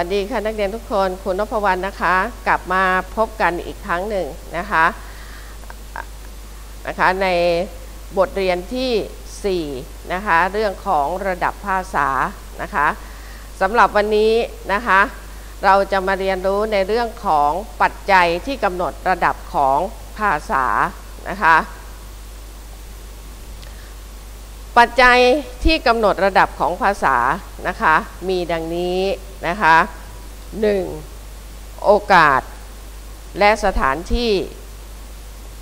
สวัสดีค่ะนักเรียนทุกคนคุณนพวรรณนะคะ กลับมาพบกันอีกครั้งหนึ่งนะคะนะคะในบทเรียนที่ 4 นะคะ เรื่องของระดับภาษานะคะสำหรับวันนี้นะคะ เราจะมาเรียนรู้ในเรื่องของปัจจัยที่กำหนดระดับของภาษานะคะ ปัจจัยที่กำหนดระดับของภาษานะคะมีดังนี้นะคะ 1. โอกาสและสถานที่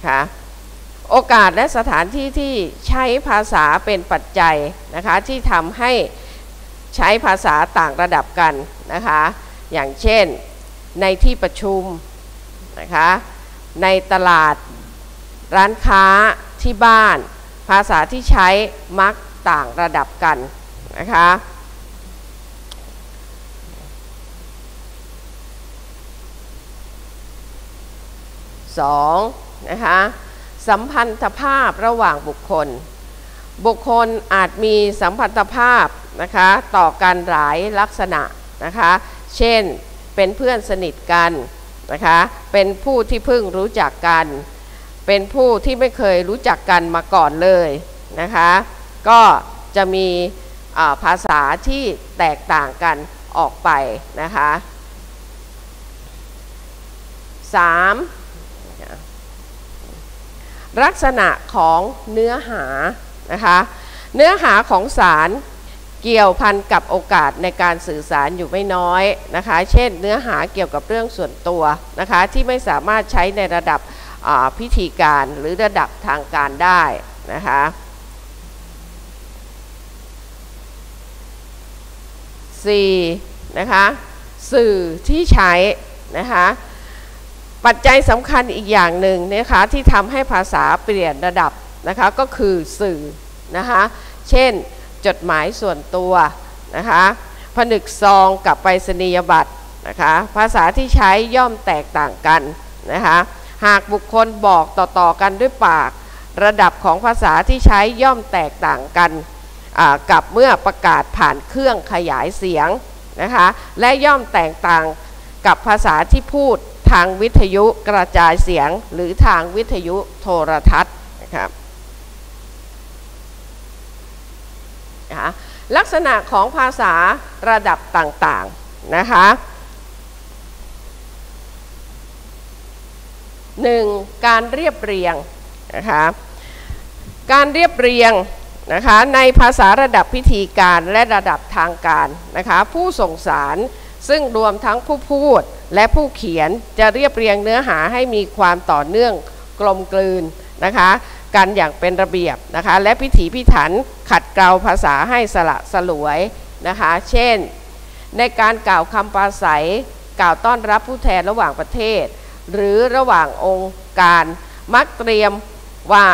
ค่ะโอกาสและสถานที่ที่ใช้ภาษาเป็นปัจจัยนะคะที่ทำให้ใช้ภาษาต่างระดับกันนะคะอย่างเช่นในที่ประชุมนะคะในตลาดร้านค้าที่บ้าน ภาษาที่ใช้มักต่างระดับกันนะคะสองนะคะสัมพันธภาพระหว่างบุคคล บุคคลอาจมีสัมพันธภาพนะคะต่อกันหลายลักษณะนะคะเช่นเป็นเพื่อนสนิทกันนะคะเป็นผู้ที่เพิ่งรู้จักกัน เป็นผู้ที่ไม่เคยรู้จักกันมาก่อนเลยนะคะ ก็จะมีภาษาที่แตกต่างกันออกไปนะคะ 3. ลักษณะของเนื้อหานะคะ เนื้อหาของสารเกี่ยวพันกับโอกาสในการสื่อสารอยู่ไม่น้อยนะคะ เช่น เนื้อหาเกี่ยวกับเรื่องส่วนตัวนะคะที่ไม่สามารถใช้ในระดับ พิธีการหรือระดับทางการได้นะคะ4นะคะสื่อที่ใช้นะคะปัจจัยสำคัญอีกอย่างหนึ่งนะคะที่ทำให้ภาษาเปลี่ยนระดับนะคะก็คือสื่อนะคะเช่นจดหมายส่วนตัวนะคะผนึกซองกับไปรษณียบัตรนะคะภาษาที่ใช้ย่อมแตกต่างกันนะคะ หากบุคคลบอกต่อๆกันด้วยปาก ระดับของภาษาที่ใช้ย่อมแตกต่างกันกับเมื่อประกาศผ่านเครื่องขยายเสียงนะคะและย่อมแตกต่างกับภาษาที่พูดทางวิทยุกระจายเสียงหรือทางวิทยุโทรทัศน์นะครับลักษณะของภาษาระดับต่างๆนะคะ หนึ่งการเรียบเรียงนะคะการเรียบเรียงนะคะในภาษาระดับพิธีการและระดับทางการนะคะผู้ส่งสารซึ่งรวมทั้งผู้พูดและผู้เขียนจะเรียบเรียงเนื้อหาให้มีความต่อเนื่องกลมกลืนนะคะกันอย่างเป็นระเบียบนะคะและพิถีพิถันขัดเกลาภาษาให้สละสลวยนะคะเช่น ในการกล่าวคำปราศัยกล่าวต้อนรับผู้แทนระหว่างประเทศ หรือระหว่างองค์การ มักเตรียมว่า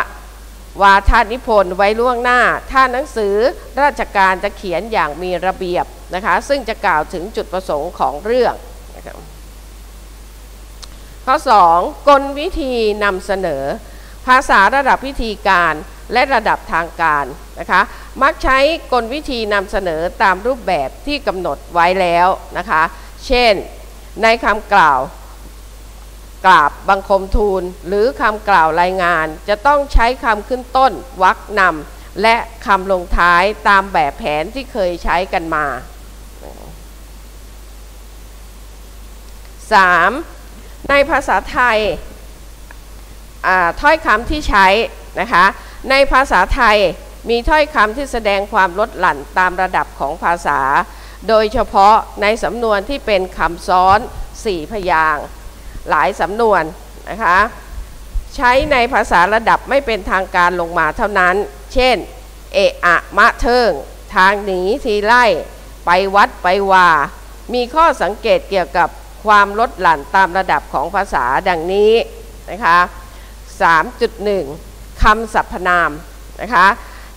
วาทานิพนธ์ไว้ล่วงหน้า ถ้าหนังสือราชการจะเขียนอย่างมีระเบียบนะคะ ซึ่งจะกล่าวถึงจุดประสงค์ของเรื่องนะข้อ 2. กลวิธีนำเสนอ ภาษาระดับพิธีการและระดับทางการนะคะ มักใช้กลวิธีนำเสนอตามรูปแบบที่กำหนดไว้แล้วนะคะ เช่น ในคำกล่าว กราบบังคมทูล หรือคำกล่าวรายงาน จะต้องใช้คำขึ้นต้นวรรคนำและคำลงท้ายตามแบบแผนที่เคยใช้กันมา 3. ในภาษาไทยถ้อยคำที่ใช้นะคะในภาษาไทยมีถ้อยคำที่แสดงความลดหลั่นตามระดับของภาษา โดยเฉพาะในสำนวนที่เป็นคำซ้อนสี่พยางค์ หลายสำนวนนะคะใช้ในภาษาระดับไม่เป็นทางการลงมาเท่านั้น เช่น เอะอะมะเทิง ทางหนีทีไล่ ไปวัดไปวา มีข้อสังเกตเกี่ยวกับความลดหลั่นตามระดับของภาษาดังนี้นะคะ3.1คำสรรพนามนะคะ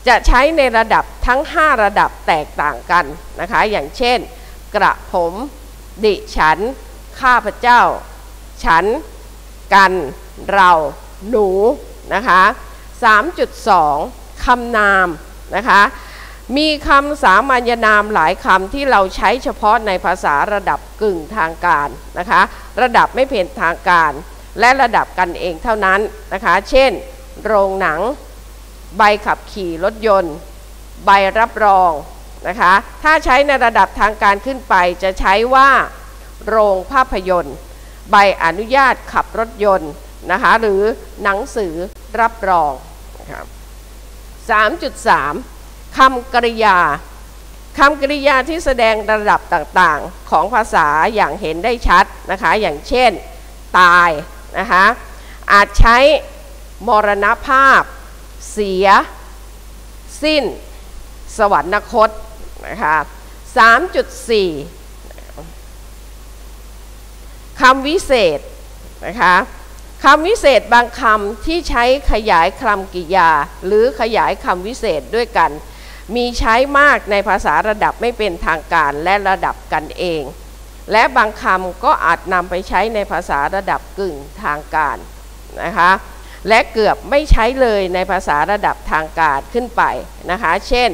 จะใช้ในระดับทั้ง 5 ระดับแตกต่างกันนะคะอย่างเช่น กระผม ดิฉัน ข้าพเจ้า ฉัน กัน เรา หนู นะคะ 3.2 คำนามนะคะ มีคำสามัญนามหลายคำที่เราใช้เฉพาะในภาษาระดับกึ่งทางการนะคะ ระดับไม่เป็นทางการ และระดับกันเองเท่านั้นนะคะ เช่น โรงหนัง ใบขับขี่รถยนต์ ใบรับรองนะคะ ถ้าใช้ในระดับทางการขึ้นไปจะใช้ว่า โรงภาพยนตร์ ใบอนุญาตขับรถยนต์นะคะหรือหนังสือรับรองนะครับ3.3คำกริยาคำกริยาที่แสดงระดับต่างๆของภาษาอย่างเห็นได้ชัดนะคะอย่างเช่น ตายนะคะอาจใช้มรณภาพ เสีย สิ้น สวรรคตนะคะ3.4 คำวิเศษนะคะคำวิเศษบางคำที่ใช้ขยายคำกริยา หรือขยายคำวิเศษด้วยกัน มีใช้มากในภาษาระดับไม่เป็นทางการและระดับกันเอง และบางคำก็อาจนำไปใช้ในภาษาระดับกึ่งทางการนะคะและเกือบไม่ใช้เลยในภาษาระดับทางการขึ้นไปนะคะเช่น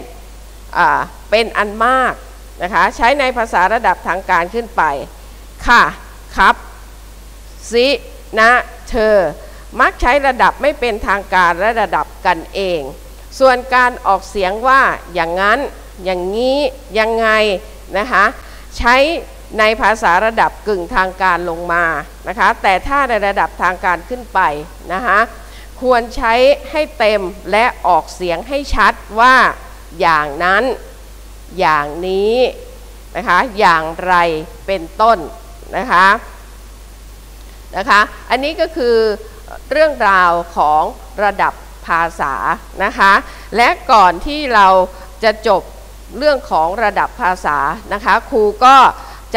เป็นอันมากนะคะใช้ในภาษาระดับทางการขึ้นไปค่ะ ครับสินะเธอ มักใช้ระดับไม่เป็นทางการและระดับกันเอง ส่วนการออกเสียงว่าอย่างนั้น อย่างนี้ ยังไงนะคะใช้ในภาษาระดับกึ่งทางการลงมานะคะแต่ถ้าในระดับทางการขึ้นไปนะคะควรใช้ให้เต็มและออกเสียงให้ชัดว่าอย่างนั้น อย่างนี้นะคะอย่างไรเป็นต้น นะคะนะคะ อันนี้ก็คือเรื่องราวของระดับภาษานะคะ และก่อนที่เราจะจบเรื่องของระดับภาษานะคะครูก็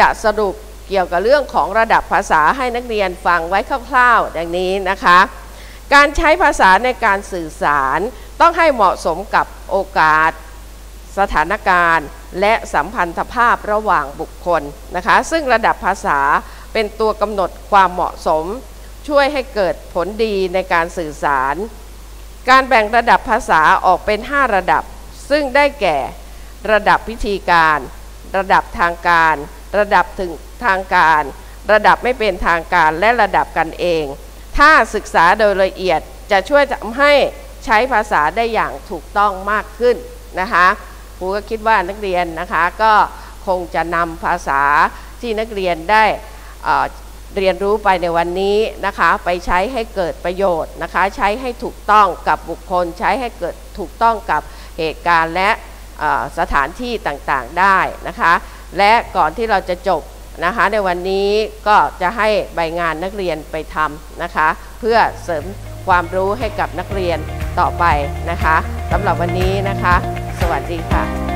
จะสรุปเกี่ยวกับเรื่องของระดับภาษาให้นักเรียนฟังไว้คร่าวๆดังนี้นะคะ การใช้ภาษาในการสื่อสารต้องให้เหมาะสมกับโอกาส สถานการณ์ และสัมพันธภาพระหว่างบุคคลนะคะ ซึ่งระดับภาษาเป็นตัวกำหนดความเหมาะสม ช่วยให้เกิดผลดีในการสื่อสาร การแบ่งระดับภาษาออกเป็น 5 ระดับ ซึ่งได้แก่ ระดับพิธีการ ระดับทางการ ระดับถึงทางการ ระดับไม่เป็นทางการและระดับกันเอง ถ้าศึกษาโดยละเอียดจะช่วยทำให้ใช้ภาษาได้อย่างถูกต้องมากขึ้นนะคะ ครูก็คิดว่านักเรียนนะคะก็คงจะนำภาษาที่นักเรียนได้เรียนรู้ไปในวันนี้นะคะไปใช้ให้เกิดประโยชน์นะคะใช้ให้ถูกต้องกับบุคคล ใช้ให้เกิดถูกต้องกับเหตุการณ์และสถานที่ต่างๆได้นะคะและก่อนที่เราจะจบนะคะในวันนี้ก็จะให้ใบงานนักเรียนไปทำนะคะเพื่อเสริมความรู้ให้กับนักเรียนต่อไปนะคะสำหรับวันนี้นะคะ สวัสดีค่ะ